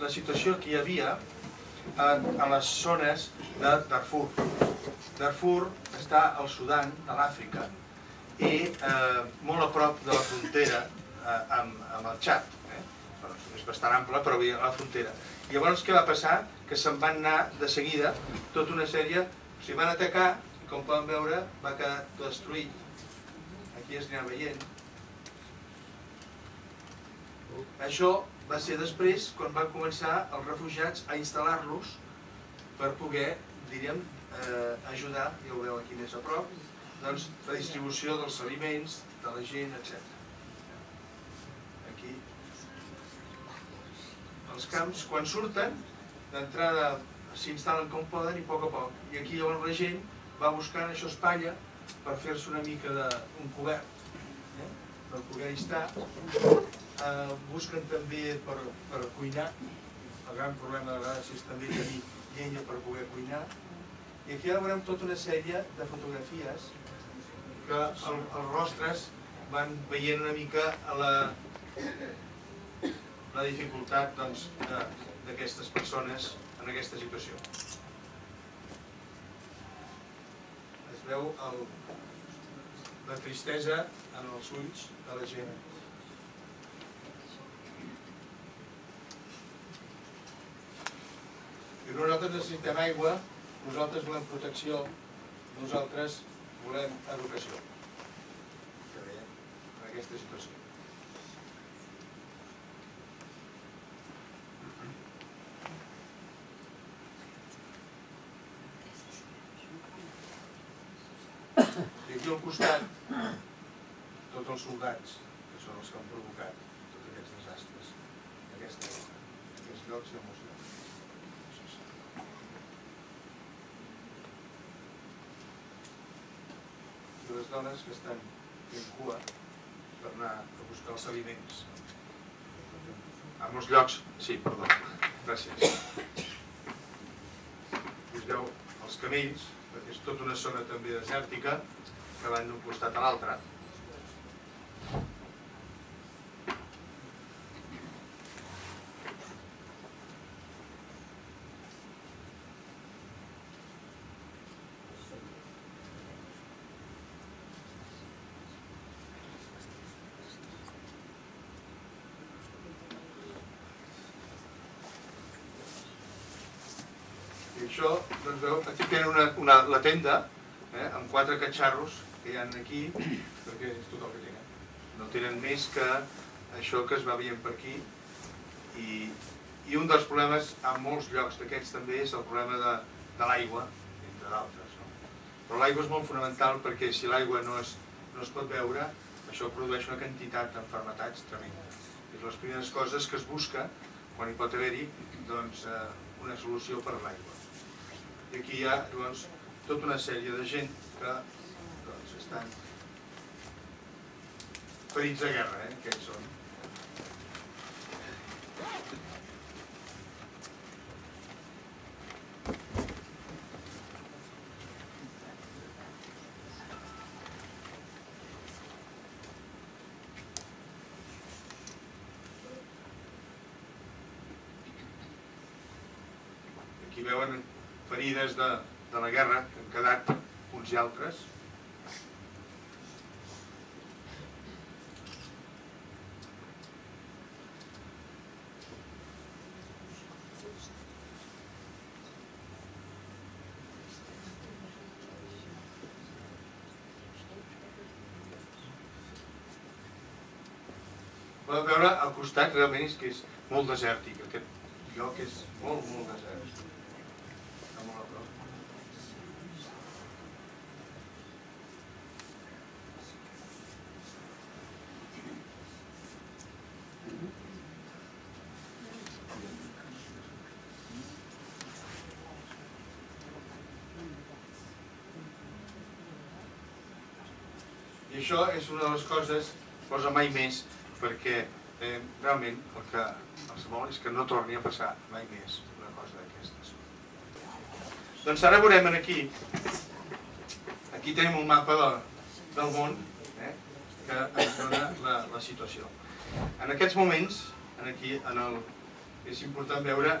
la situació que hi havia en, en les zones de Darfur. Darfur està al Sudan, de l'Àfrica, i eh, molt a prop de la frontera eh, amb, amb el Txad. Eh? Bueno, és bastant ample, però a la frontera. Llavors què va passar? Que se'n van anar de seguida tota una sèrie... O sigui, van atacar, i com poden veure, va quedar destruït. Aquí es anirà veient. Això va ser després quan van començar els refugiats a instal·lar-los per poder, diríem, eh, ajudar, ja ho veu aquí més a prop, doncs, la distribució dels aliments, de la gent, etc. Aquí. Els camps, quan surten, d'entrada s'instal·len com poden i a poc a poc. I aquí llavors la gent va buscant això espatlla per fer-se una mica d'un cobert, eh? per poder estar. Eh, busquen també per, per cuinar, el gran problema de vegades és també tenir llenya per poder cuinar. I aquí ja veurem tota una sèrie de fotografies que el, els rostres van veient una mica la, la dificultat doncs, d'aquestes persones en aquesta situació. Es veu el, la tristesa en els ulls de la gent. Nosaltres necessitem aigua, nosaltres volem protecció, nosaltres volem educació. Que veiem en aquesta situació. I aquí al costat, tots els soldats, que són els que han provocat tots aquests desastres, aquests, llocs i emocions. I les dones que estan fent cua per anar a buscar els aliments. A molts llocs, sí, perdó, gràcies. Veu els camells, perquè és tota una zona també desèrtica, que van d'un costat a l'altre. Doncs veu, aquí tenen una, una, la tenda, eh, amb quatre catxarros que hi ha aquí, perquè és tot el que tenen. No tenen més que això que es va veient per aquí. I, i un dels problemes en molts llocs d'aquests també és el problema de, de l'aigua, entre d'altres. No? Però l'aigua és molt fonamental perquè si l'aigua no, es, no es pot veure, això produeix una quantitat d'enfermetats tremenda. És les primeres coses que es busca quan hi pot haver-hi doncs, eh, una solució per l'aigua. I aquí hi ha doncs, tota una sèrie de gent que doncs, estan ferits de guerra, eh? aquests són. Ferides de, de la guerra que han quedat uns i altres. Podeu veure al costat realment és que és molt desèrtic. Aquest lloc és molt, molt desèrtic. Això és una de les coses, posa mai més, perquè eh, realment el que els vol és que no torni a passar mai més una cosa d'aquestes. Doncs ara veurem aquí, aquí tenim un mapa de, del món eh, que ens dona la, la situació. En aquests moments, en aquí, en el, és important veure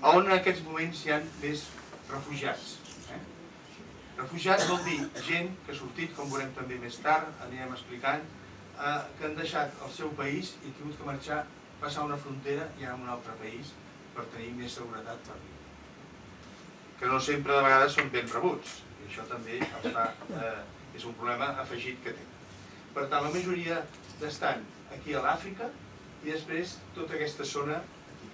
on en aquests moments hi ha més refugiats. Refugiats vol dir gent que ha sortit, com veurem també més tard, anirem explicant, eh, que han deixat el seu país i han tingut que marxar, passar una frontera i anar a un altre país per tenir més seguretat per viure. Que no sempre de vegades són ben rebuts, i això també els fa, eh, és un problema afegit que tenen. Per tant, la majoria estan aquí a l'Àfrica i després tota aquesta zona aquí,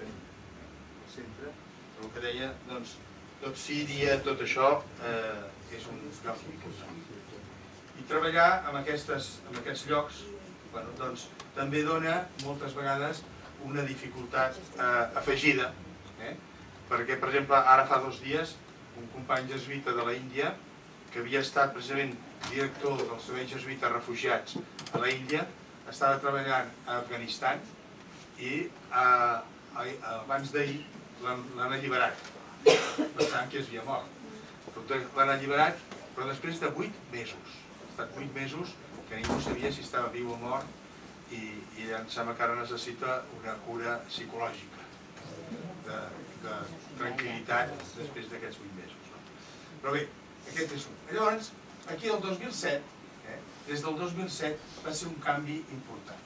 al centre, el que deia, doncs, tot Síria, tot això eh, és un lloc important. I treballar en, aquestes, en aquests llocs bueno, doncs, també dona moltes vegades una dificultat eh, afegida, eh? perquè, per exemple, ara fa dos dies, un company jesuïta de la Índia, que havia estat precisament director del Servei Jesuïta Refugiats a la Índia, estava treballant a Afganistan i a, abans d'ahir l'han alliberat, que es havia mort. L'han alliberat, però després de 8 mesos. Ha estat 8 mesos que ningú sabia si estava viu o mort i, i em sembla que ara necessita una cura psicològica de, tranquil·litat després d'aquests 8 mesos. Però bé, aquest és un. Llavors, aquí el 2007, eh, des del 2007, va ser un canvi important.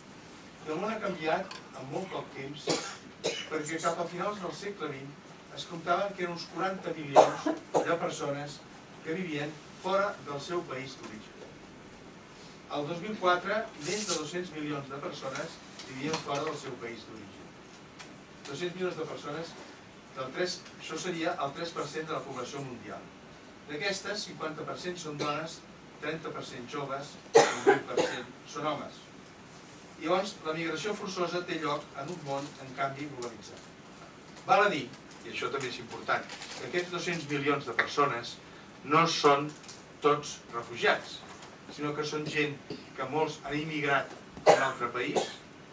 El món ha canviat en molt poc temps, perquè cap a finals del segle XX es comptaven que eren uns 40 milions de persones que vivien fora del seu país d'origen. El 2004, més de 200 milions de persones vivien fora del seu país d'origen. 200 milions de persones, del 3, això seria el 3% de la població mundial. D'aquestes, 50% són dones, 30% joves i 20% són homes. I llavors, la migració forçosa té lloc en un món en canvi globalitzat. Val a dir, i això també és important, que aquests 200 milions de persones no són tots refugiats, sinó que són gent que molts han immigrat a un altre país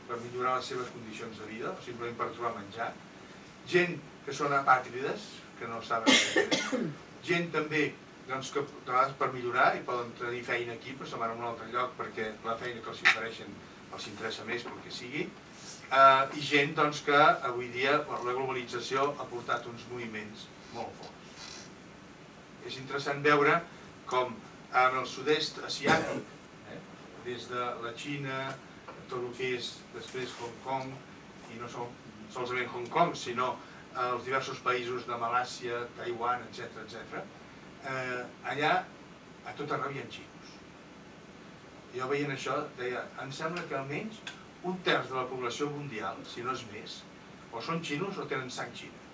per millorar les seves condicions de vida o simplement per trobar menjar, gent que són apàtrides, que no saben què tenen, gent també doncs, que de vegades per millorar i poden tenir feina aquí però se'n van a un altre lloc perquè la feina que els ofereixen els interessa més pel que sigui eh, i gent doncs, que avui dia la globalització ha portat uns moviments molt forts. És interessant veure com en el sud-est asiàtic, eh, des de la Xina, tot el que és després Hong Kong, i no sol, solament Hong Kong, sinó als diversos països de Malàcia, Taiwan, etc etc. Eh, allà a tot arreu hi ha xinos. Jo veient això deia, em sembla que almenys un terç de la població mundial, si no és més, o són xinos o tenen sang xina.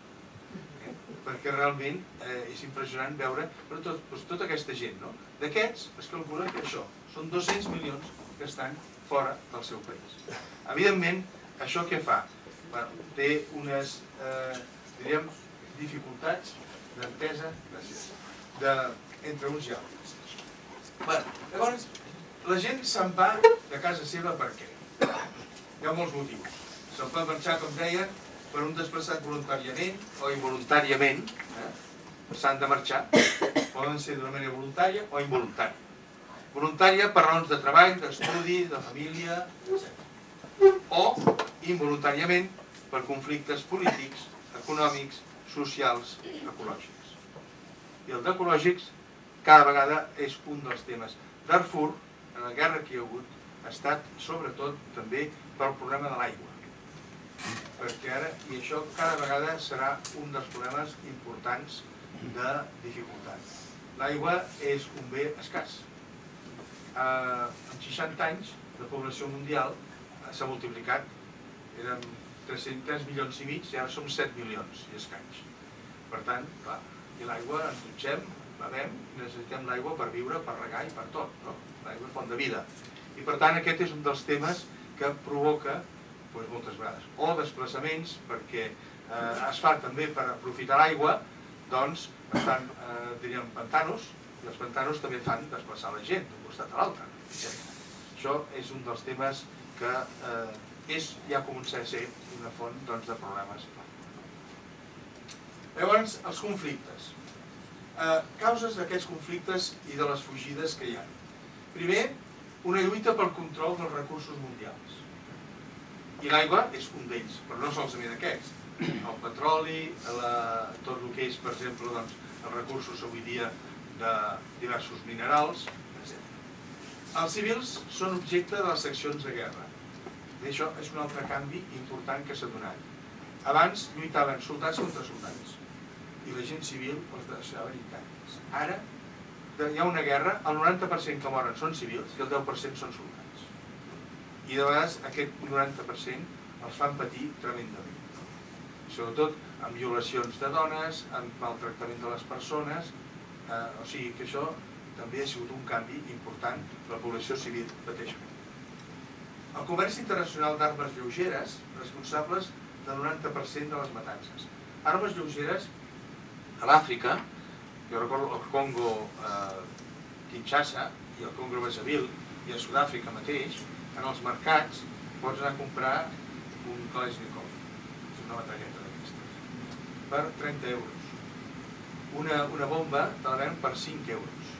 Eh? Perquè realment eh, és impressionant veure però tot, doncs, tota aquesta gent. No? D'aquests es calcula que això són 200 milions que estan fora del seu país. Evidentment, això què fa? Bueno, té unes eh, diríem, dificultats d'entesa de, entre uns i altres. Bueno, llavors, la gent se'n va de casa seva per què? Hi ha molts motius. Se'n pot marxar, com deia, per un desplaçat voluntàriament o involuntàriament. Eh? S'han de marxar. Poden ser d'una manera voluntària o involuntària. Voluntària per raons de treball, d'estudi, de família, etc. O involuntàriament per conflictes polítics, econòmics, socials, ecològics. I el d'ecològics cada vegada és un dels temes. Darfur, en la guerra que hi ha hagut, ha estat sobretot també pel problema de l'aigua. Perquè ara, i això cada vegada serà un dels problemes importants de dificultat. L'aigua és un bé escàs. Eh, en 60 anys, la població mundial s'ha multiplicat. Érem 300 milions i mig i ara som 7 milions i escanys. Per tant, clar, i l'aigua ens dutxem, bevem, necessitem l'aigua per viure, per regar i per tot, no? L'aigua és font de vida. I per tant aquest és un dels temes que provoca doncs, moltes vegades. O desplaçaments, perquè eh, es fa també per aprofitar l'aigua, doncs estan, eh, diríem, pantanos, i els pantanos també fan desplaçar la gent d'un costat a l'altre. Això és un dels temes que eh, és, ja comença a ser una font doncs, de problemes. Llavors, els conflictes. Eh, causes d'aquests conflictes i de les fugides que hi ha. Primer, una lluita pel control dels recursos mundials. I l'aigua és un d'ells, però no solament aquests. El petroli, la, tot el que és, per exemple, doncs, els recursos avui dia de diversos minerals, etc. Els civils són objecte de les seccions de guerra. I això és un altre canvi important que s'ha donat. Abans lluitaven soldats contra soldats i la gent civil els deixaven intactes. Ara hi ha una guerra, el 90% que moren són civils i el 10% són soldats. I de vegades aquest 90% els fan patir tremendament. Sobretot amb violacions de dones, amb maltractament de les persones, eh, o sigui que això també ha sigut un canvi important, la població civil pateix El comerç internacional d'armes lleugeres, responsables del 90% de les matances. Armes lleugeres a l'Àfrica, jo recordo el Congo eh, Kinshasa i el Congo Brazzaville i a Sud-àfrica mateix, en els mercats pots anar a comprar un Kalashnikov, una batalleta d'aquestes, per 30 euros. Una, una bomba te la per 5 euros.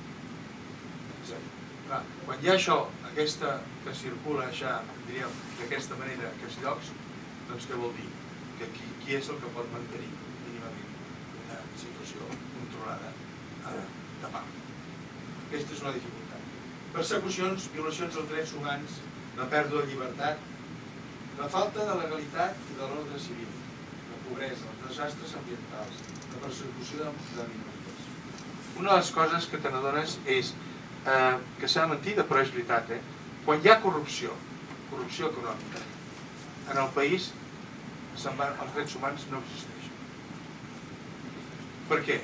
Clar, quan hi ha això, aquesta que circula ja, diríem, d'aquesta manera aquests llocs, doncs què vol dir? Que qui, qui és el que pot mantenir situació controlada eh, de part? Aquesta és una dificultat. Persecucions, violacions dels drets humans, la pèrdua de llibertat, la falta de legalitat i de l'ordre civil, la pobresa, els desastres ambientals, la persecució de, de minories. Una de les coses que te n'adones és eh, que s'ha mentida, però és veritat, eh? quan hi ha corrupció, corrupció econòmica, en el país els drets humans no existeixen. Per què?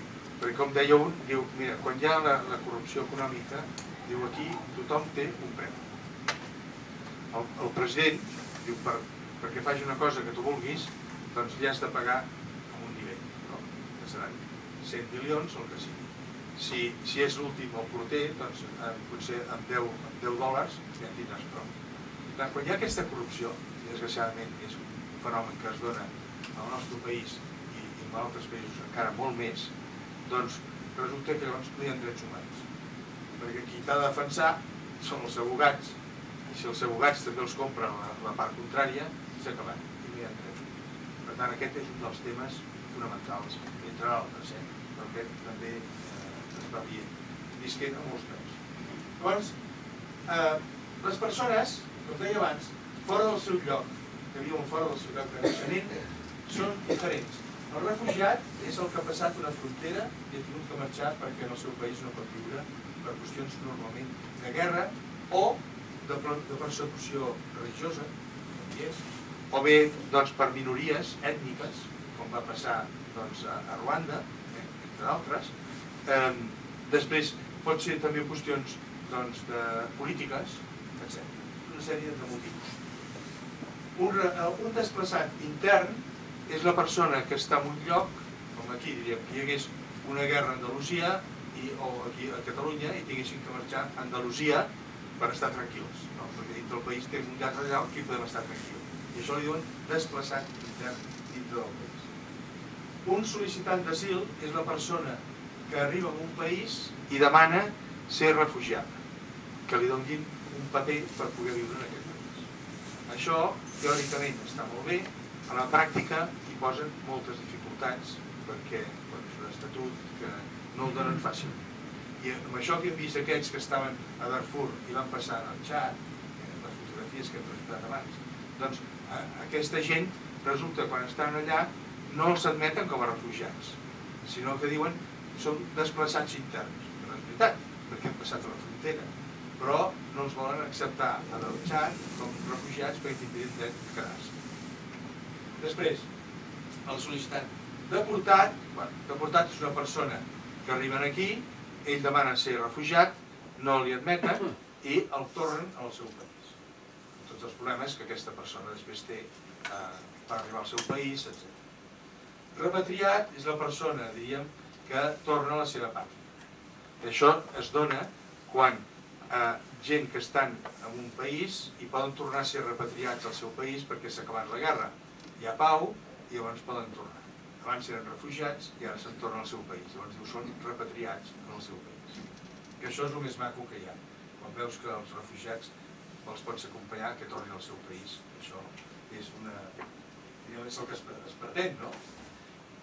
Perquè com deia un, diu, mira, quan hi ha la, la corrupció econòmica, diu aquí tothom té un preu. El, el president diu, per, perquè faci una cosa que tu vulguis, doncs li has de pagar a un nivell, no? que seran 100 milions o el que sigui. Si, si és l'últim el porter, doncs eh, potser amb 10, amb 10 dòlars ja en tindràs prou. Clar, quan hi ha aquesta corrupció, desgraciadament és un fenomen que es dona al nostre país en altres països encara molt més, doncs resulta que no ha drets humans. Perquè qui t'ha de defensar són els abogats, i si els abogats també els compren la, part contrària, s'ha acabat, i no hi ha humans. Per tant, aquest és un dels temes fonamentals, entre altres, eh? perquè també eh, es va vient, visquent a molts llocs. Llavors, eh, les persones, com deia abans, fora del seu lloc, que viuen fora del seu lloc de naixement, són diferents el refugiat és el que ha passat una frontera i ha tingut que marxar perquè en el seu país no pot viure per qüestions normalment de guerra o de, de persecució religiosa, és, o bé doncs, per minories ètniques, com va passar doncs, a, Ruanda, eh, entre d'altres. Després pot ser també qüestions doncs, de polítiques, etc. Una sèrie de motius. Un, un desplaçat intern és la persona que està en un lloc, com aquí diríem que hi hagués una guerra a Andalusia i, o aquí a Catalunya i tinguessin que marxar a Andalusia per estar tranquils, no? perquè dintre del país té un gat allà on podem estar tranquils. I això li diuen desplaçat intern dintre del país. Un sol·licitant d'asil és la persona que arriba a un país i demana ser refugiat, que li donguin un paper per poder viure en aquest país. Això, teòricament, està molt bé, a la pràctica hi posen moltes dificultats perquè bueno, és un estatut que no el donen fàcil. I amb això que hem vist aquests que estaven a Darfur i van passar al xat, eh, les fotografies que hem presentat abans, doncs a, aquesta gent resulta quan estan allà no els admeten com a refugiats, sinó que diuen són desplaçats interns. No és veritat, perquè han passat a la frontera, però no els volen acceptar a xat com refugiats perquè tindrien dret a quedar-se. Després, el sol·licitant deportat, bueno, deportat és una persona que arriben aquí, ell demana ser refugiat, no li admeten i el tornen al seu país. Tots els problemes que aquesta persona després té eh, per arribar al seu país, etc. Repatriat és la persona, diríem, que torna a la seva pàtria. I això es dona quan eh, gent que estan en un país i poden tornar a ser repatriats al seu país perquè s'ha acabat la guerra hi ha pau i llavors poden tornar. Abans eren refugiats i ara se'n tornen al seu país. Llavors diu, són repatriats en el seu país. Que això és el més maco que hi ha. Quan veus que els refugiats els pots acompanyar que tornin al seu país, això és, una, és el que es, es pretén, no?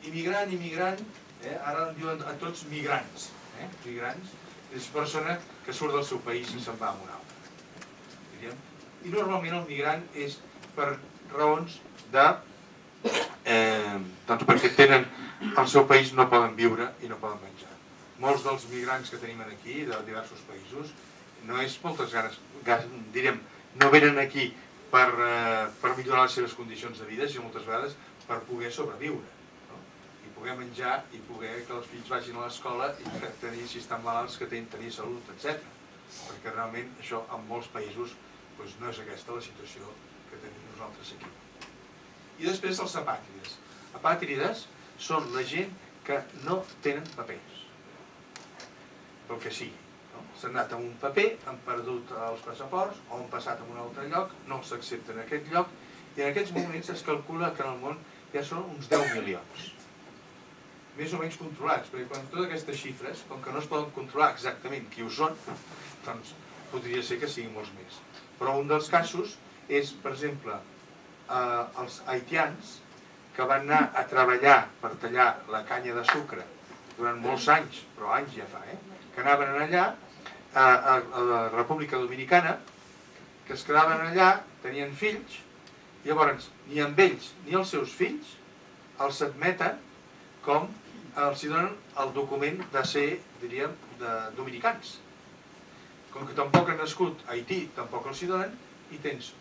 Immigrant, immigrant, eh? ara en diuen a tots migrants, eh? migrants, és persona que surt del seu país i se'n va a un altre. Eh? Diríem. I normalment el migrant és per raons de... Eh, doncs perquè tenen el seu país no poden viure i no poden menjar. Molts dels migrants que tenim aquí, de diversos països, no és moltes ganes, direm, no venen aquí per, eh, per millorar les seves condicions de vida, sinó moltes vegades per poder sobreviure no? i poder menjar i poder que els fills vagin a l'escola i tenir, si estan malalts, que tenir, tenir salut, etc. Perquè realment això en molts països doncs, no és aquesta la situació que tenim nosaltres aquí. I després els apàtrides. Apàtrides són la gent que no tenen papers, pel que sigui s'han anat a un paper, han perdut els passaports o han passat a un altre lloc, no s'accepta en aquest lloc i en aquests moments es calcula que en el món ja són uns 10 milions més o menys controlats, perquè quan totes aquestes xifres, com que no es poden controlar exactament qui ho són, doncs podria ser que siguin molts més. Però un dels casos és, per exemple, eh, els haitians que van anar a treballar per tallar la canya de sucre durant molts anys, però anys ja fa, eh? que anaven allà a, a, a la República Dominicana, que es quedaven allà, tenien fills, i llavors ni amb ells ni els seus fills els admeten com els donen el document de ser, diríem, de dominicans. Com que tampoc han nascut a Haití, tampoc els hi donen, i tens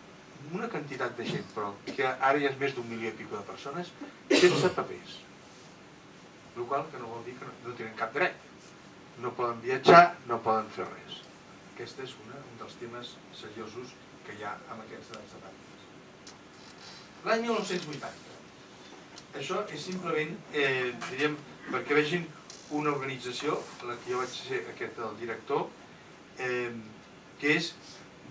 una quantitat de gent, però que ara ja és més d'un milió i pico de persones, sense papers. El qual que no vol dir que no, no tenen cap dret. No poden viatjar, no poden fer res. Aquest és una, un dels temes seriosos que hi ha amb aquests de les L'any 1980. Això és simplement, eh, diríem, perquè vegin una organització, la que jo vaig ser aquest el director, eh, que és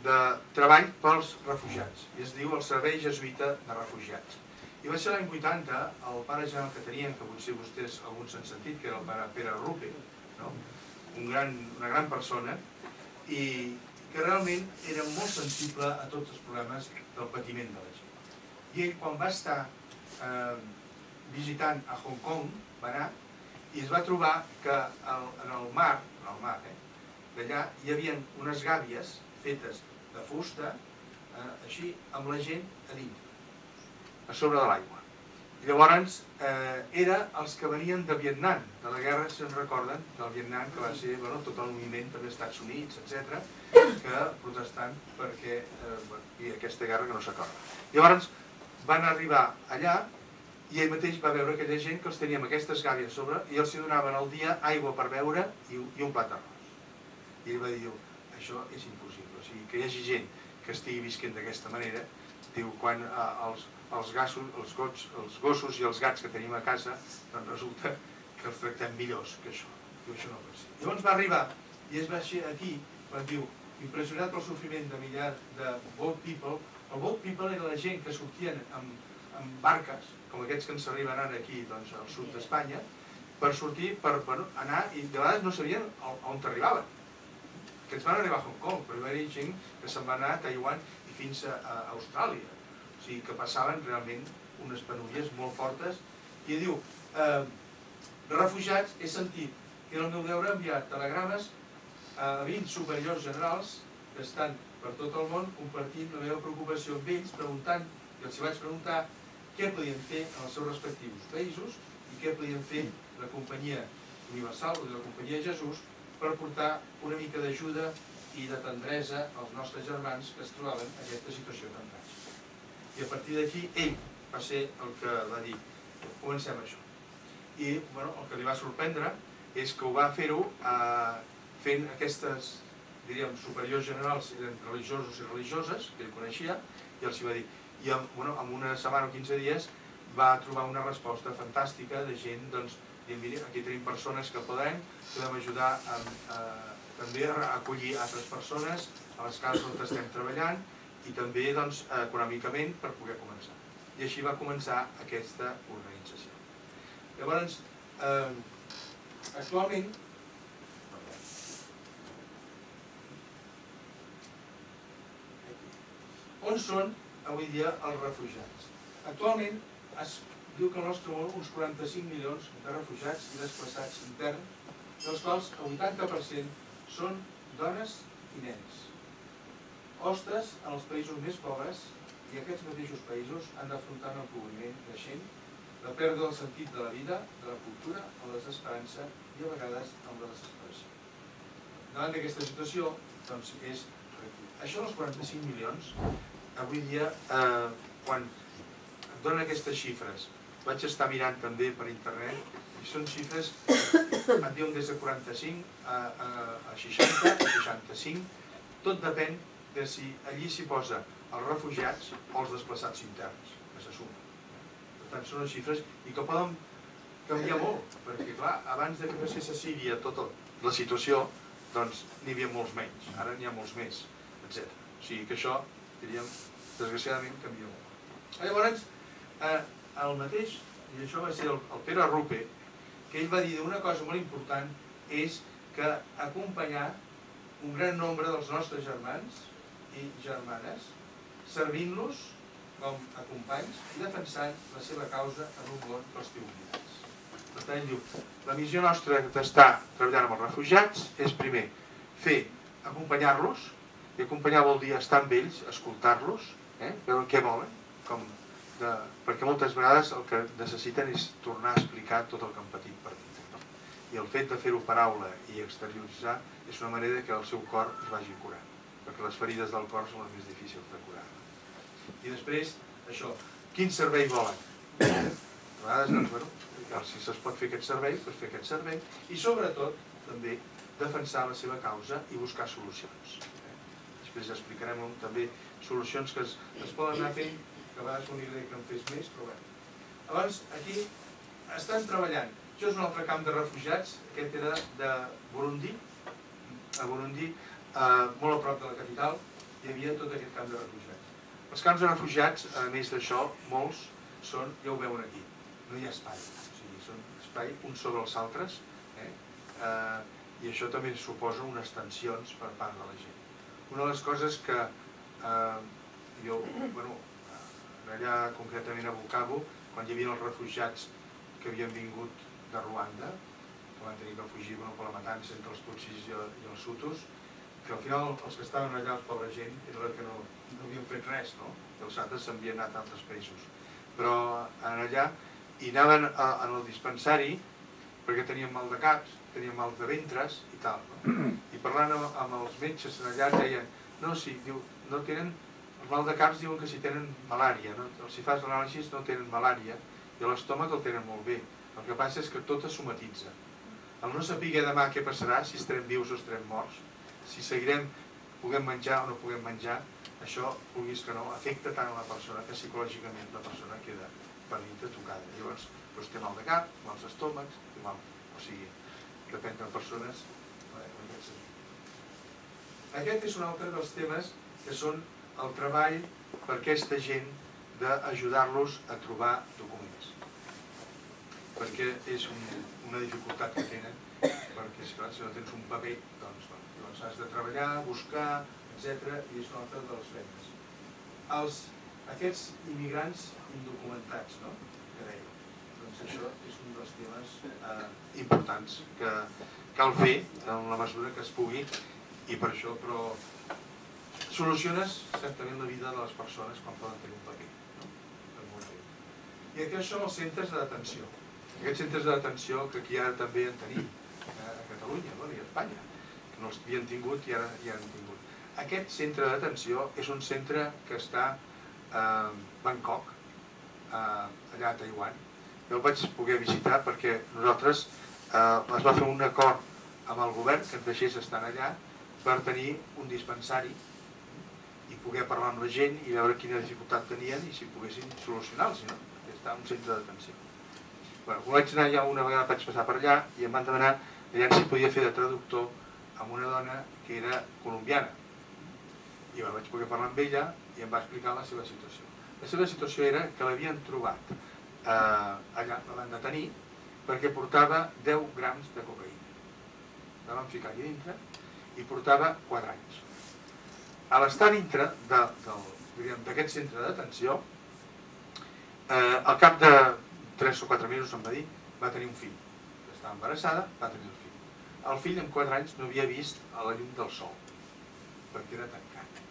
de treball pels refugiats, i es diu el Servei Jesuïta de Refugiats. I va ser l'any 80, el pare general que tenien, que potser vostès alguns han sentit, que era el pare Pere Rupe, no? Un gran, una gran persona, i que realment era molt sensible a tots els problemes del patiment de la gent. I ell, quan va estar eh, visitant a Hong Kong, va anar i es va trobar que el, en el mar, en el mar, eh, d'allà hi havia unes gàbies fetes de fusta, eh, així, amb la gent a dins, a sobre de l'aigua. I llavors eh, era els que venien de Vietnam, de la guerra, se'n recorden, del Vietnam, que va ser bueno, tot el moviment també Estats Units, etc, que protestant perquè eh, bueno, hi aquesta guerra que no s'acorda. Llavors van arribar allà i ell mateix va veure aquella gent que els tenia amb aquestes gàbies sobre i els hi donaven al dia aigua per beure i, i un plat d'arròs. I ell va dir, això és impossible, que hi hagi gent que estigui visquent d'aquesta manera, diu, quan eh, els, els, gassos, els, gots, els gossos i els gats que tenim a casa, doncs resulta que els tractem millors que això. Diu, això no pot ser. Llavors va arribar i es va així aquí, quan diu, impressionat pel sofriment de milers de boat people, el boat people era la gent que sortien amb, amb barques, com aquests que ens arriben ara aquí doncs, al sud d'Espanya, per sortir, per bueno, anar, i de vegades no sabien on t'arribaven. Aquests van arribar a Hong Kong, però hi va haver gent que se'n va anar a Taiwan i fins a, a Austràlia. O sigui, que passaven realment unes penúries molt fortes. I diu, eh, refugiats, he sentit que era el meu deure enviar telegrames a 20 superiors generals que estan per tot el món compartint la meva preocupació amb ells, preguntant, i els vaig preguntar què podien fer en els seus respectius països i què podien fer la companyia universal o la companyia Jesús per portar una mica d'ajuda i de tendresa als nostres germans que es trobaven en aquesta situació tan tràgica. I a partir d'aquí ell va ser el que va dir comencem això. I bueno, el que li va sorprendre és que ho va fer-ho eh, fent aquestes diríem, superiors generals eren religiosos i religioses, que ell coneixia, i els va dir, i en, bueno, en una setmana o 15 dies va trobar una resposta fantàstica de gent, doncs, dient, mira, aquí tenim persones que podem, podem ajudar a, a, també a acollir altres persones a les cases on estem treballant i també doncs, econòmicament per poder començar. I així va començar aquesta organització. Llavors, eh, actualment, on són avui dia els refugiats. Actualment es diu que al nostre món uns 45 milions de refugiats i desplaçats interns, dels quals el 80% són dones i nens. Hostes en els països més pobres i aquests mateixos països han d'afrontar un empobriment creixent, la pèrdua del sentit de la vida, de la cultura, la desesperança i a vegades amb la desesperació. Davant d'aquesta situació, doncs, és això dels 45 milions, avui dia, eh, quan donen aquestes xifres, vaig estar mirant també per internet, i són xifres, et diuen des de 45 a, a, a 60, a 65, tot depèn de si allí s'hi posa els refugiats o els desplaçats interns, que se sumen. Per tant, són xifres i que poden canviar molt, perquè clar, abans de que passés a Síria tota la situació, doncs n'hi havia molts menys, ara n'hi ha molts més, etc. O sigui que això, diríem, desgraciadament canvia molt. Llavors, eh, el mateix, i això va ser el, el Pere Rupe, que ell va dir una cosa molt important, és que acompanyar un gran nombre dels nostres germans i germanes, servint-los com a companys i defensant la seva causa en un món que els té oblidats. Per tant, diu, la missió nostra d'estar treballant amb els refugiats és primer fer acompanyar-los, i acompanyar vol dir estar amb ells, escoltar-los, eh? veure què volen, com de... perquè moltes vegades el que necessiten és tornar a explicar tot el que han patit per dintre. No? I el fet de fer-ho paraula i exterioritzar és una manera que el seu cor es vagi curant, perquè les ferides del cor són les més difícils de curar. I després, això, quin servei volen? A vegades, doncs, bueno, si se'ls pot fer aquest servei, doncs fer aquest servei, i sobretot, també, defensar la seva causa i buscar solucions. Després explicarem també solucions que es, es poden anar fent, que a vegades m'ho que en fes més, però bé. Llavors, aquí estan treballant. Això és un altre camp de refugiats, aquest era de Burundi, a Burundi, eh, molt a prop de la capital, hi havia tot aquest camp de refugiats. Els camps de refugiats, a més d'això, molts són, ja ho veuen aquí, no hi ha espai, o sigui, són espai uns sobre els altres, eh? Eh, i això també suposa unes tensions per part de la gent. Una de les coses que eh, jo, bueno, allà concretament a Bukavu, quan hi havia els refugiats que havien vingut de Ruanda, que van tenir que fugir bueno, per la matança entre els tutsis i, i els hutus, que al final els que estaven allà, els pobres gent, era que no, no havien fet res, no? I els altres s'havien anat a altres països. Però en allà, i anaven a, en el dispensari perquè tenien mal de caps, tenien mal de ventres i tal. No? I parlant amb, amb els metges allà deien, no, si diu, no tenen, mal de caps diuen que si tenen malària, no? si fas l'anàlisi no tenen malària i l'estómac el tenen molt bé. El que passa és que tot es somatitza. El no saber demà què passarà, si estarem vius o estarem morts, si seguirem, puguem menjar o no puguem menjar, això, vulguis que no, afecta tant a la persona que psicològicament la persona queda per dintre tocada. Llavors, doncs té mal de cap, mals estómacs, té mal... O sigui, depèn de persones. Aquest és un altre dels temes que són el treball per aquesta gent d'ajudar-los a trobar documents. Perquè és un, una dificultat que tenen, perquè si no tens un paper, doncs, doncs has de treballar, buscar, etc. i és una altra de les feines. Els, aquests immigrants indocumentats, no? que deia. Doncs això és un dels temes eh, importants que cal fer en la mesura que es pugui i per això però soluciones certament la vida de les persones quan poden tenir un paper. No? I aquests són els centres de detenció. Aquests centres de detenció que aquí ara també en tenim eh, a Catalunya no? i a Espanya, que no els havien tingut i ara ja han tingut. Aquest centre de detenció és un centre que està a Bangkok, allà a Taiwan. Jo el vaig poder visitar perquè nosaltres eh, es va fer un acord amb el govern que ens deixés estar allà per tenir un dispensari i poder parlar amb la gent i veure quina dificultat tenien i si poguessin solucionar-los, no? Està un centre d'atenció. Bueno, quan vaig anar ja una vegada vaig passar per allà i em van demanar allà si podia fer de traductor amb una dona que era colombiana. I bueno, vaig poder parlar amb ella i em va explicar la seva situació. La seva situació era que l'havien trobat eh, allà, la van detenir perquè portava 10 grams de cocaïna. La van ficar allà dintre i portava 4 anys. A l'estar dintre d'aquest centre d'atenció, eh, al cap de 3 o 4 mesos, em va dir, va tenir un fill. Estava embarassada, va tenir el fill. El fill en 4 anys no havia vist a la llum del sol, perquè era tancat.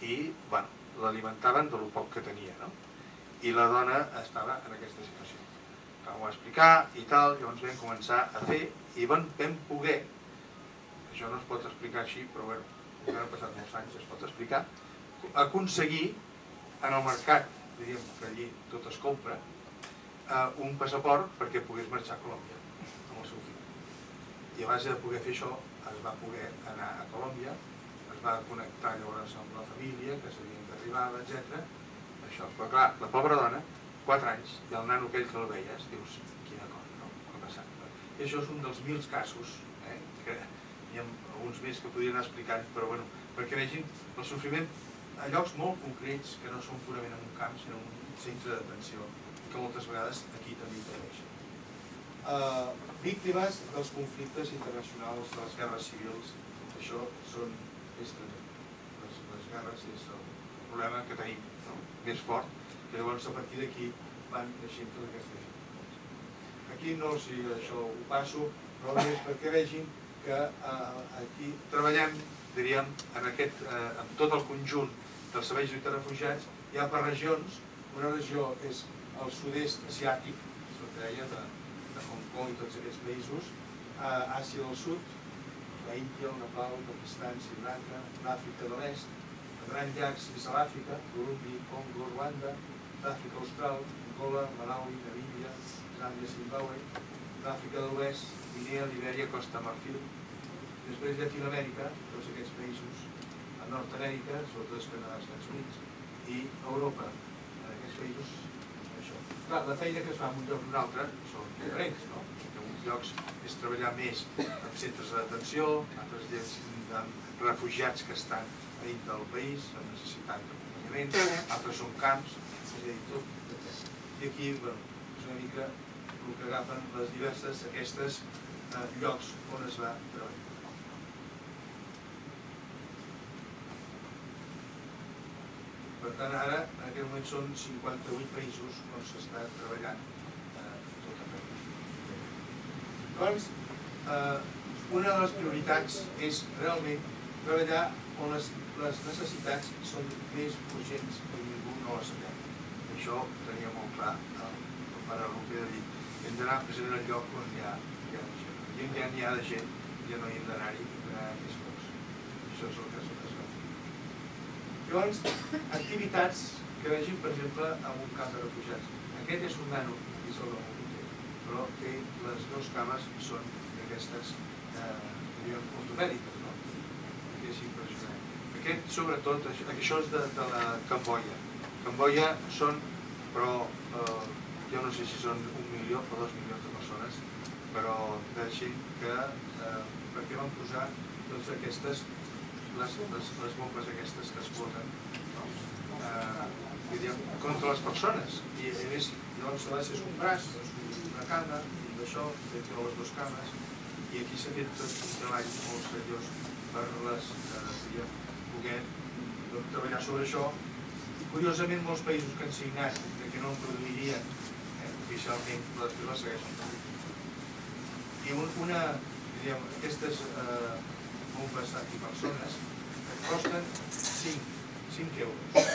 I, bueno, l'alimentaven de lo poc que tenia, no? I la dona estava en aquesta situació. Vam explicar i tal, llavors vam començar a fer i vam, vam poder, això no es pot explicar així, però bueno, han passat molts anys, es pot explicar, aconseguir en el mercat, diríem que allí tot es compra, eh, un passaport perquè pogués marxar a Colòmbia amb el seu fill. I a base de poder fer això, es va poder anar a Colòmbia, es va connectar llavors amb la família, que sabien que arribava, etc. Això, però clar, la pobra dona, 4 anys, i el nano aquell que el veies, dius, quina cosa, no? Què ha passat? I això és un dels mil casos, eh? que hi ha alguns més que podrien anar explicant, però bueno, perquè vegin el sofriment a llocs molt concrets que no són purament en un camp, sinó en un centre d'atenció, que moltes vegades aquí també interveixen. Uh, víctimes dels conflictes internacionals, de les guerres civils, això són, és tremend. Les, les guerres és el problema que tenim no? més fort, que llavors a partir d'aquí van totes aquestes dificultats. Aquí no, si això ho passo, però és perquè vegin que eh, aquí treballem, diríem, en, aquest, eh, en tot el conjunt dels serveis de refugiats, hi ha per regions, una regió és el sud-est asiàtic, és el que deia, de, de Hong Kong i tots aquests països, eh, Àsia del Sud, la Índia, el Nepal, el Pakistan, Sri l'Àfrica de l'Est, el Gran Llacs és a l'Àfrica, Burundi, Congo, Rwanda, l'Àfrica Austral, Angola, Malawi, Namíbia, Zàmbia, Zimbabue, l'Àfrica de l'Oest, Guinea, Libèria, Costa Marfil, després Llatinoamèrica, tots aquests països, a Nord-Amèrica, sobretot els Canadà, Estats Units, i Europa, en aquests països, això. Clar, la feina que es fa en un lloc o un altre són diferents, no? En uns llocs és treballar més en centres d'atenció, altres llets amb refugiats que estan a dins del país, amb necessitat d'acompanyament, altres són camps, és a dir, tot. I aquí, bueno, és una mica el que agafen les diverses aquestes eh, llocs on es va treballar. Per tant, ara, en aquest moment són 58 països on s'està treballant eh, tot arreu. Doncs, eh, una de les prioritats és realment treballar on les, les necessitats són més urgents i ningú no les sabem. Això ho tenia molt clar el, pare Luque de dir hem d'anar precisament al lloc on hi ha, gent. I on ja n'hi ha de gent, ja no hi hem d'anar-hi, d'anar més pocs. Això és el que es fa. Llavors, activitats que vegin, per exemple, en un camp de refugiats. Aquest és un nano, aquí se'l veu però té les dues cames són d'aquestes eh, ortopèdiques, no? Que és impressionant. Aquest, sobretot, això, això és de, de la Camboia. Camboia són, però eh, jo no sé si són un milió o dos milions de persones, però deixin que, eh, perquè van posar totes aquestes, les, les, bombes aquestes que exploten, no? eh, diríem, contra les persones. I a més, llavors a vegades és un braç, una cama, d'això, d'aquí les dues cames, i aquí s'ha fet tot un treball molt seriós per les, eh, poder doncs, treballar sobre això. I curiosament molts països que han signat que no en produirien oficialment, però després la segueixen. I un, una, diríem, aquestes eh, bombes antipersones costen 5, 5 euros.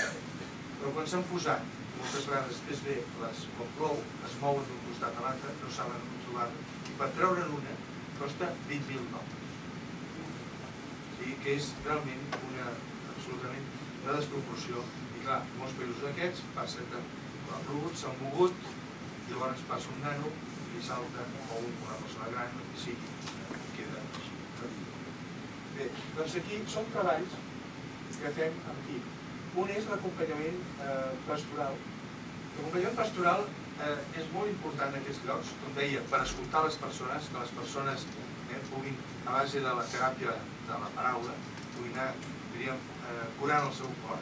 Però quan s'han posat, moltes vegades després ve, les, quan plou, es mouen d'un costat a l'altre, no saben on trobar-la, i per treure'n una costa 20.000 dòlars. O que és realment una, absolutament una desproporció. I clar, molts països d'aquests passa que ha plogut, s'han mogut, llavors passa un nano i salta, o una persona gran, i sí, queda Bé, doncs aquí són treballs que fem amb qui? Un és l'acompanyament eh, pastoral. L'acompanyament pastoral eh, és molt important en aquests llocs, com deia, per escoltar les persones, que les persones eh, puguin, a base de la teràpia de la paraula, puguin anar, diríem, eh, curant el seu cor.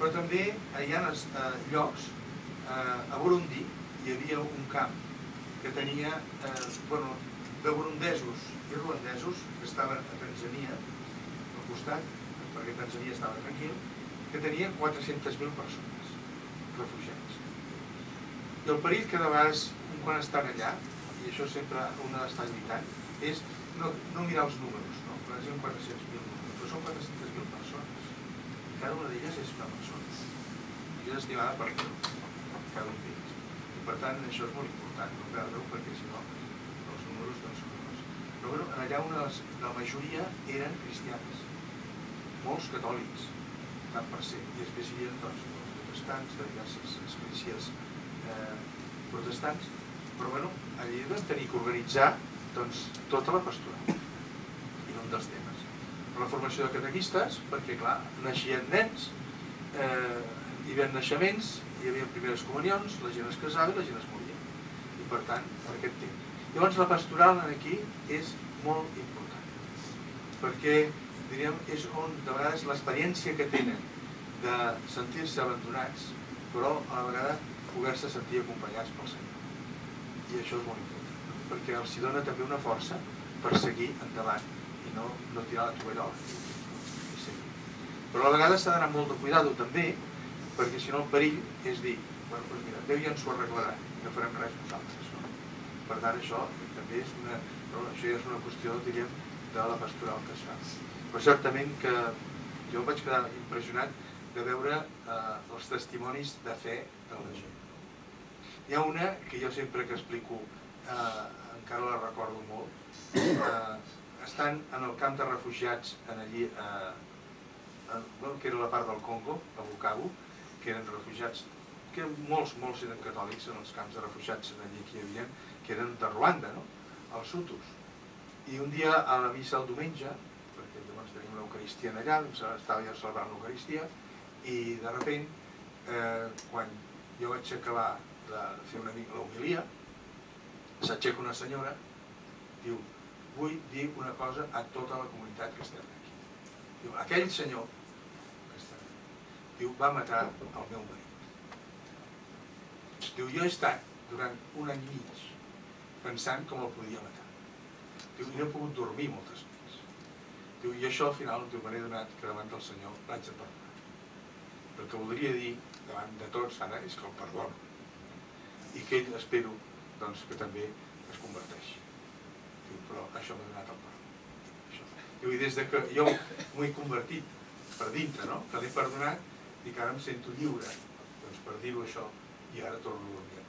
Però també hi ha eh, llocs eh, a Burundi, hi havia un camp que tenia, eh, bueno, de burundesos i ruandesos que estaven a Tanzania al costat, perquè Tanzania estava tranquil, que tenia 400.000 persones, refugiats. I el perill que de vegades, quan estan allà, i això sempre un ha d'estar lluitant, és no, no mirar els números, no? per exemple 400.000 números, però són 400.000 persones. Cada una d'elles és una persona. I és estimada per cada un d'ells. I per tant això és molt important, no perdre-ho, perquè si no els números doncs són números. Però bueno, allà una les, la majoria eren cristians, molts catòlics, tant per ser, i després hi havia doncs, protestants de diverses esglésies eh, protestants, però bueno, allí vam tenir que organitzar doncs, tota la pastura i un dels temes. La formació de catequistes, perquè clar, naixien nens, eh, hi havia naixements, hi havia primeres comunions, la gent es casava i la gent es moria. I per tant, per aquest temps. Llavors la pastoral aquí és molt important, perquè diríem, és on de vegades l'experiència que tenen de sentir-se abandonats, però a la vegada poder-se sentir acompanyats pel Senyor. I això és molt important, perquè els dona també una força per seguir endavant i no, no tirar la tovallola. Però a la vegada s'ha d'anar molt de cuidado també, perquè si no el perill és dir, bueno, doncs mira, Déu ja ens ho arreglarà, no farem res nosaltres. No? Per tant, això també és una, no, això ja és una qüestió, diríem, de la pastoral que es fa. Però certament que jo vaig quedar impressionat de veure eh, els testimonis de fe de la gent. Hi ha una que jo sempre que explico, eh, encara la recordo molt, eh, estan en el camp de refugiats en allí, eh, en, bueno, que era la part del Congo, a Bukavu, que eren refugiats, que molts, molts eren catòlics en els camps de refugiats allí que hi havia, que eren de Ruanda, no? els Hutus. I un dia a la missa el diumenge, perquè llavors tenim l'Eucaristia allà, doncs estava jo celebrant l'Eucaristia, i de repent, eh, quan jo vaig acabar de fer una mica l'homilia, s'aixeca una senyora, diu, vull dir una cosa a tota la comunitat que estem aquí. Diu, aquell senyor diu, va matar el meu marit. Diu, jo he estat durant un any i mig pensant com el podia matar. Diu, i no he pogut dormir moltes nits. Diu, i això al final, diu, me n'he donat que davant del Senyor l'haig de perdonar. El que voldria dir davant de tots ara és que el perdono. I que ell espero doncs, que també es converteixi. Diu, però això m'ha donat el perdó. Diu, I des de que jo m'ho he convertit per dintre, no? que l'he perdonat, que ara em sento lliure doncs, per dir-ho això, i ara torno a dormir.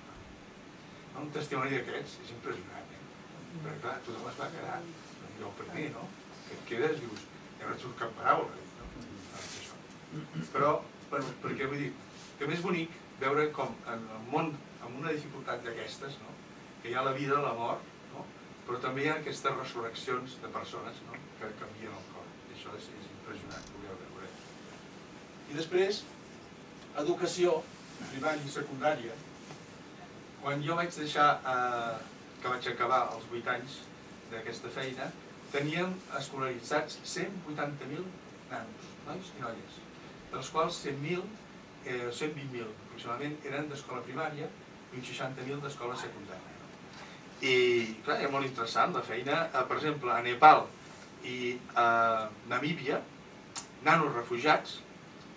Un testimoni d'aquests és impressionant, eh? Perquè clar, tothom es va quedar, jo el primer, no? Que et quedes i dius, ja no surt cap paraula. No? Això. Però, bueno, perquè vull dir, que més bonic veure com en el món, amb una dificultat d'aquestes, no? que hi ha la vida, la mort, no? però també hi ha aquestes resurreccions de persones no? que canvien el cor. I això és, és. I després, educació, primària i secundària, quan jo vaig deixar, eh, que vaig acabar els 8 anys d'aquesta feina, teníem escolaritzats 180.000 nanos, nois i noies, dels quals 100.000, eh, 120.000 aproximadament eren d'escola primària i uns 60.000 d'escola secundària. I clar, era molt interessant la feina, eh, per exemple, a Nepal i a Namíbia, nanos refugiats,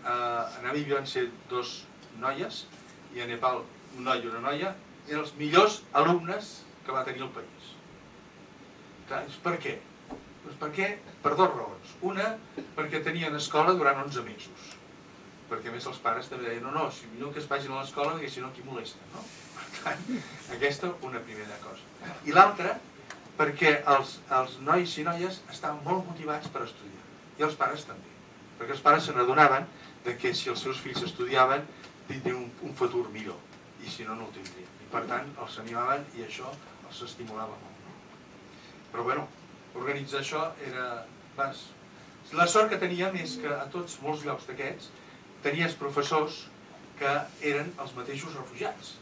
eh, a Namíbia van ser dos noies i a Nepal un noi i una noia eren els millors alumnes que va tenir el país. Clar, per què? Doncs perquè, per dues raons. Una, perquè tenien escola durant 11 mesos. Perquè a més els pares també deien, no, no, si millor que es vagin a l'escola perquè si no aquí molesta, no? Per tant, aquesta una primera cosa. I l'altra, perquè els, els nois i noies estaven molt motivats per estudiar. I els pares també. Perquè els pares se n'adonaven de que si els seus fills estudiaven tindrien un, un futur millor i si no, no el tindrien. I per tant, els animaven i això els estimulava molt. Però bueno, organitzar això era... Vas. La sort que teníem és que a tots molts llocs d'aquests tenies professors que eren els mateixos refugiats,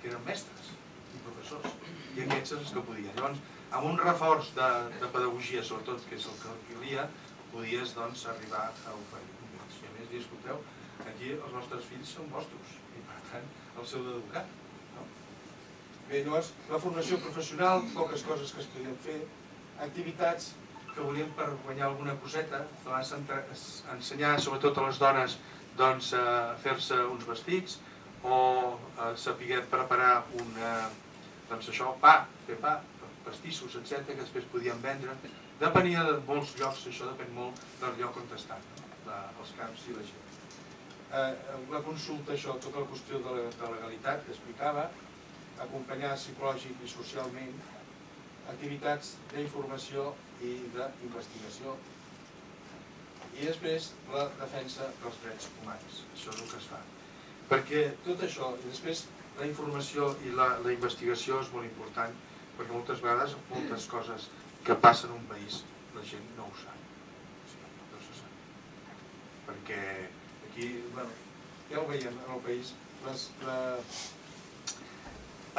que eren mestres i professors, i aquests els que podien. Llavors, amb un reforç de, de pedagogia, sobretot, que és el que calia, podies doncs, arribar a oferir. A més, dir, escolteu, aquí els vostres fills són vostres i per tant els heu d'educar. Bé, llavors, la formació professional, poques coses que es podien fer, activitats que volíem per guanyar alguna coseta, ensenyar sobretot a les dones doncs, eh, fer-se uns vestits o eh, saber preparar una, doncs això, pa, fer pa, pastissos, etc que després podien vendre. Depenia de molts llocs, això depèn molt del lloc on no? Els camps i la gent. Eh, la consulta, això, tota la qüestió de, la, legalitat que explicava, acompanyar psicològic i socialment activitats d'informació i d'investigació i després la defensa dels drets humans. Això és el que es fa. Perquè tot això, i després la informació i la, la investigació és molt important perquè moltes vegades moltes coses que passen en un país la gent no ho sap. Perquè aquí, bueno, ja ho veiem en el país, les, la,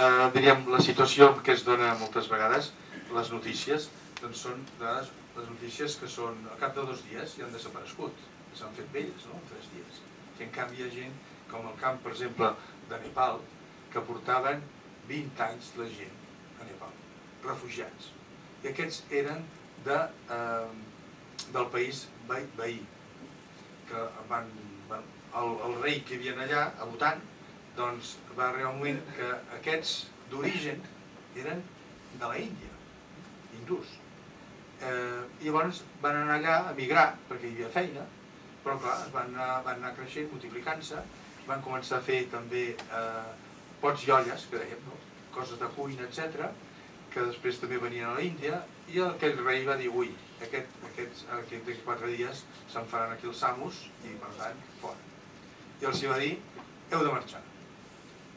eh, diríem, la situació que es dona moltes vegades, les notícies, doncs són les, les notícies que són al cap de dos dies i han desaparegut, s'han fet velles, no?, en tres dies. I en canvi hi ha gent, com el camp, per exemple, de Nepal, que portaven 20 anys la gent refugiats. I aquests eren de, eh, del país veí, que van, van, el, el rei que hi havia allà, a Bhutan, doncs va arribar un moment que aquests d'origen eren de la Índia, hindús. Eh, I llavors van anar allà a migrar perquè hi havia feina, però clar, van anar, van anar creixent, multiplicant-se, van començar a fer també eh, pots i olles, que dèiem, no? coses de cuina, etc que després també venien a l'Índia, i aquell rei va dir, ui, aquest, aquests, aquests quatre dies se'n faran aquí els amos i per tant, fora. I els hi va dir, heu de marxar.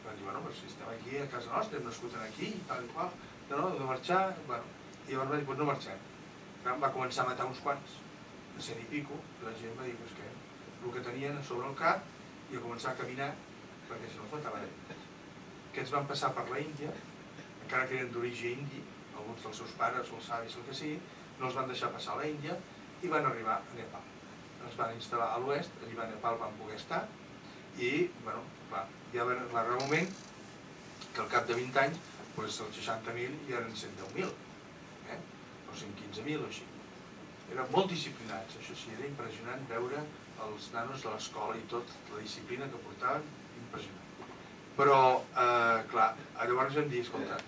Van dir, bueno, però si estem aquí a casa nostra, hem nascut aquí, i tal i qual, no, no, heu de marxar, bueno, i llavors va dir, pues no marxem. Va començar a matar uns quants, a cent i pico, i la gent va dir, pues que el que tenien a sobre el cap i a començar a caminar, perquè si no els mataven. Aquests van passar per la Índia, encara que eren d'origen indi, alguns dels seus pares o els savis, el que sigui, no els van deixar passar a l'Índia i van arribar a Nepal. Es van instal·lar a l'oest, allà a Nepal van poder estar i, bueno, clar, ja va arribar un moment que al cap de 20 anys doncs els 60.000 ja eren 110.000, eh? o 115.000 o així. Eren molt disciplinats, això sí, era impressionant veure els nanos de l'escola i tot, la disciplina que portaven, impressionant. Però, eh, clar, llavors vam dir, escolta,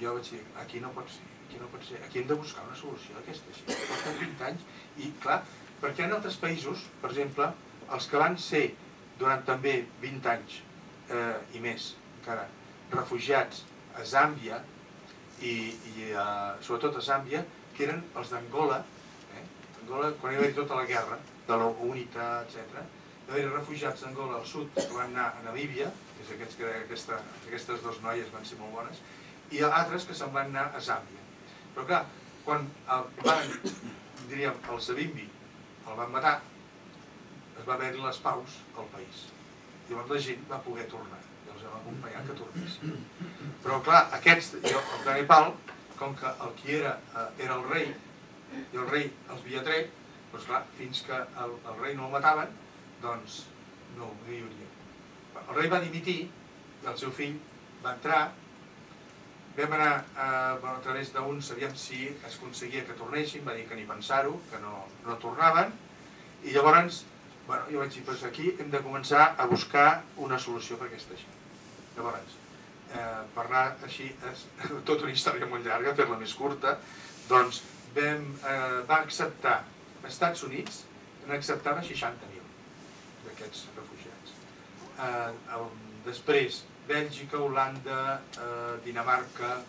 jo vaig dir, aquí no pot ser, aquí no pot ser, aquí hem de buscar una solució d'aquesta, així, porten 20 anys, i clar, perquè en altres països, per exemple, els que van ser durant també 20 anys eh, i més, encara, refugiats a Zàmbia, i, i eh, sobretot a Zàmbia, que eren els d'Angola, eh? Angola, quan hi va haver tota la guerra, de la UNITA, etc. hi va refugiats d'Angola al sud que van anar a Namíbia, que és aquests, que aquesta, aquestes dues noies van ser molt bones, i altres que se'n van anar a Zàmbia. Però clar, quan el van, diríem, el Sabimbi el van matar, es va haver les paus al país. Llavors la gent va poder tornar, i els vam acompanyar que tornessin. Però clar, aquests, jo, el de Nepal, com que el qui era, eh, era el rei, i el rei els havia tret, doncs clar, fins que el, el rei no el mataven, doncs no, no hi hauria. El rei va dimitir, i el seu fill va entrar, Vam anar eh, a través d'un, sabíem si es aconseguia que tornessin, va dir que ni pensar-ho, que no, no tornaven, i llavors bueno, jo vaig dir, pues aquí hem de començar a buscar una solució per aquesta gent. Llavors, eh, per anar així, és tota una història molt llarga, fer-la més curta, doncs vam, eh, va acceptar, als Estats Units n'acceptava 60.000 d'aquests refugiats. Eh, després, Bèlgica, Holanda, eh, Dinamarca,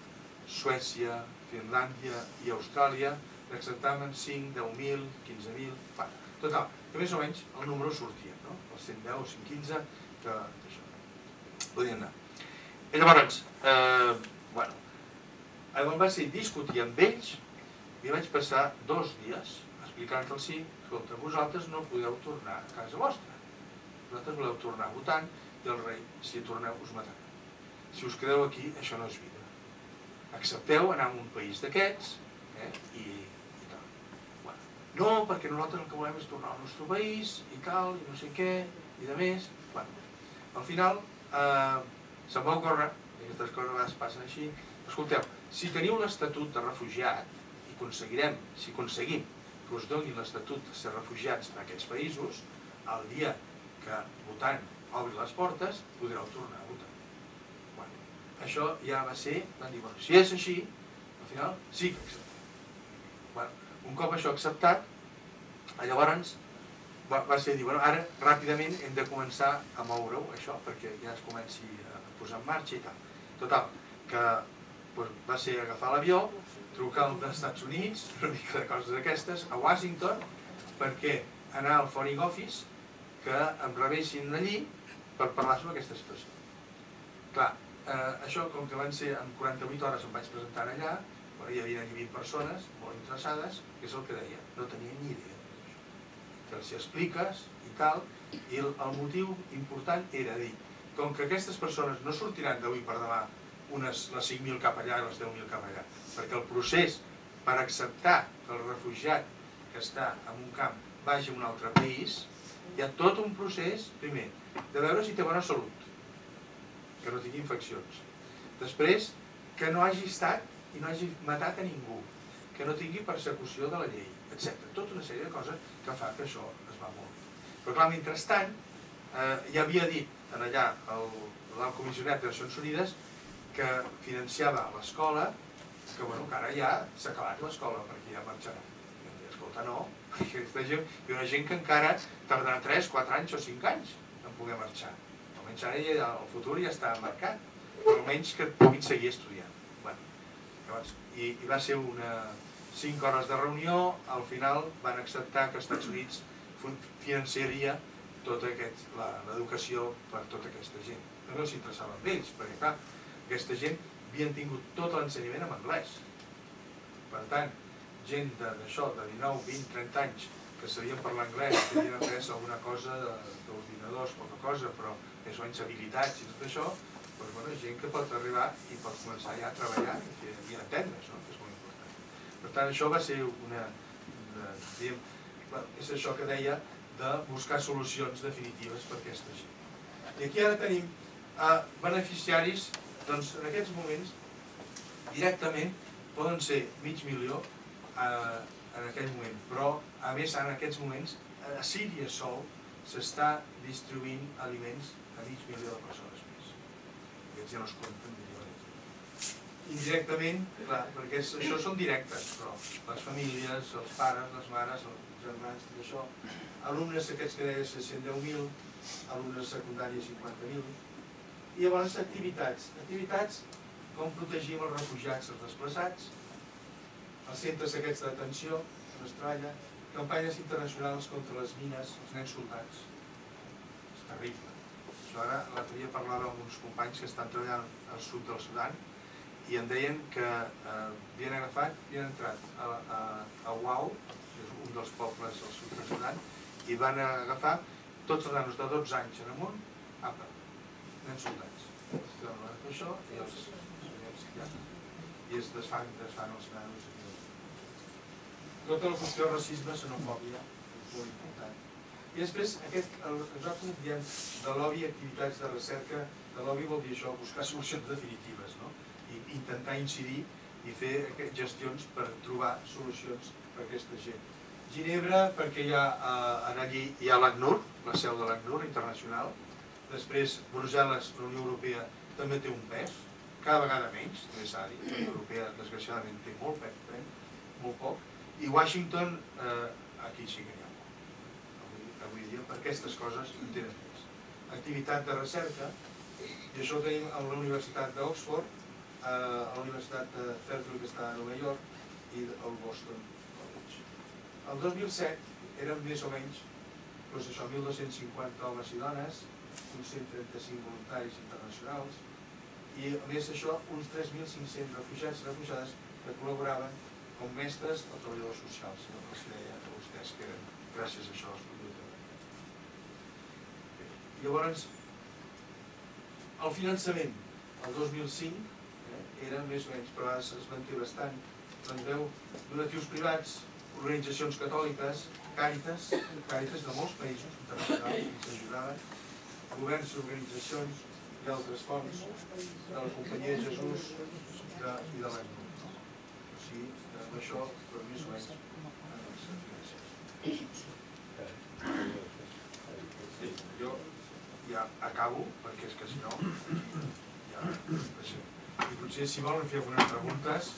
Suècia, Finlàndia i Austràlia n'acceptaven 5, 10.000, 15.000, bueno, total, que més o menys el número sortia, no? Els 110 o 115 que això, podien anar. I llavors, eh, bueno, llavors va ser discutir amb ells i vaig passar dos dies explicant-los escolta, vosaltres no podeu tornar a casa vostra, vosaltres voleu tornar votant i el rei, si torneu, us matarà. Si us quedeu aquí, això no és vida. Accepteu anar a un país d'aquests eh, i, i tal. No, perquè nosaltres el que volem és tornar al nostre país i tal, i no sé què, i de més. Al final eh, se'm va ocórrer, aquestes coses a vegades passen així, escolteu, si teniu l'estatut de refugiat i aconseguirem, si aconseguim que us donin l'estatut de ser refugiats en aquests països, el dia que votant obri les portes podreu tornar a votar. Bueno, això ja va ser, van dir, bueno, si és així, al final sí que acceptem. Bueno, un cop això acceptat, llavors va, va ser dir, bueno, ara ràpidament hem de començar a moure-ho, això, perquè ja es comenci a posar en marxa i tal. Total, que doncs, va ser agafar l'avió, trucar als Estats Units, una mica de coses d'aquestes, a Washington, perquè anar al Foreign Office, que em rebessin allí per parlar sobre aquesta situació. Clar, eh, això com que van ser en 48 hores em vaig presentar allà, bueno, hi havia 20 persones molt interessades, que és el que deia, no tenia ni idea que els expliques i tal, i el, el motiu important era dir, com que aquestes persones no sortiran d'avui per demà unes, les 5.000 cap allà i les 10.000 cap allà, perquè el procés per acceptar que el refugiat que està en un camp vagi a un altre país, hi ha tot un procés, primer, de veure si té bona salut, que no tingui infeccions. Després, que no hagi estat i no hagi matat a ningú, que no tingui persecució de la llei, etc. Tota una sèrie de coses que fa que això es va molt. Però clar, mentrestant, eh, ja havia dit en allà l'alt comissionat de Nacions Unides que financiava l'escola, que bueno, que ara ja s'ha acabat l'escola perquè ja marxarà. I escolta, no, aquesta gent, hi una gent que encara tardarà 3, 4 anys o 5 anys en poder marxar. Almenys ara ja, el futur ja està marcat, però almenys que puguin seguir estudiant. Bueno, llavors, i, i va ser una, 5 hores de reunió, al final van acceptar que els Estats Units finançaria tota l'educació per tota aquesta gent. No amb ells, perquè clar, aquesta gent havien tingut tot l'ensenyament en anglès. Per tant, gent de, de 19, 20, 30 anys, que sabien parlar anglès, que havien après alguna cosa d'ordinadors, poca cosa, però més o menys habilitats i tot això, doncs, bueno, gent que pot arribar i pot començar ja a treballar i, i a entendre's, no? que és molt important. Per tant, això va ser una, una diguem, és això que deia de buscar solucions definitives per a aquesta gent. I aquí ara tenim eh, beneficiaris, doncs en aquests moments directament poden ser mig milió eh, en aquell moment, però a més en aquests moments a Síria sol s'està distribuint aliments a mig milió de persones més. Aquests ja no es compten milions. Indirectament, clar, perquè això són directes, però les famílies, els pares, les mares, els germans, tot això, alumnes aquests que deia 110.000, alumnes secundaris 50.000, i llavors activitats. Activitats com protegim els refugiats, els desplaçats, els centres aquests de detenció on es treballa, campanyes internacionals contra les mines, els nens soldats. És terrible. Això ara l'altre dia parlava amb uns companys que estan treballant al sud del Sudan i em deien que eh, havien agafat, havien entrat a, a, Uau, que és un dels pobles del sud del Sudan, i van agafar tots els nanos de 12 anys en amunt, apa, nens soldats. Això i els, i es desfan, desfan els nanos tota la qüestió del racisme, xenofòbia, molt important. I després, aquest, el, nosaltres diem de lobby, activitats de recerca, de lobby vol dir això, buscar solucions definitives, no? I intentar incidir i fer gestions per trobar solucions per a aquesta gent. Ginebra, perquè hi ha, eh, allí hi ha l'ACNUR, la seu de l'ACNUR internacional, després Brussel·les, la Unió Europea, també té un pes, cada vegada menys, també s'ha dit, la Unió Europea desgraciadament té molt pes, molt poc, i Washington, eh, aquí sí que hi ha avui, avui dia, per aquestes coses en tenen més. Activitat de recerca, i això ho tenim a la Universitat d'Oxford, eh, a la Universitat de Fairfield que està a Nova York, i al Boston College. El 2007 eren més o menys doncs això, 1.250 homes i dones, uns 135 voluntaris internacionals, i a més això, uns 3.500 refugiats i refugiades que col·laboraven com mestres o treballadors socials, no els deia a vostès que gràcies a això es treballar. Llavors, el finançament, el 2005, eh, era més o menys, però es manté bastant, doncs veu, donatius privats, organitzacions catòliques, càritas, càritas de molts països internacionals que s'ajudaven, governs i organitzacions i altres fonts de la Companyia de Jesús de, i de l'any. O sigui, amb això, però més o menys, jo ja acabo, perquè és que si no, ja... I potser si volen fer algunes preguntes,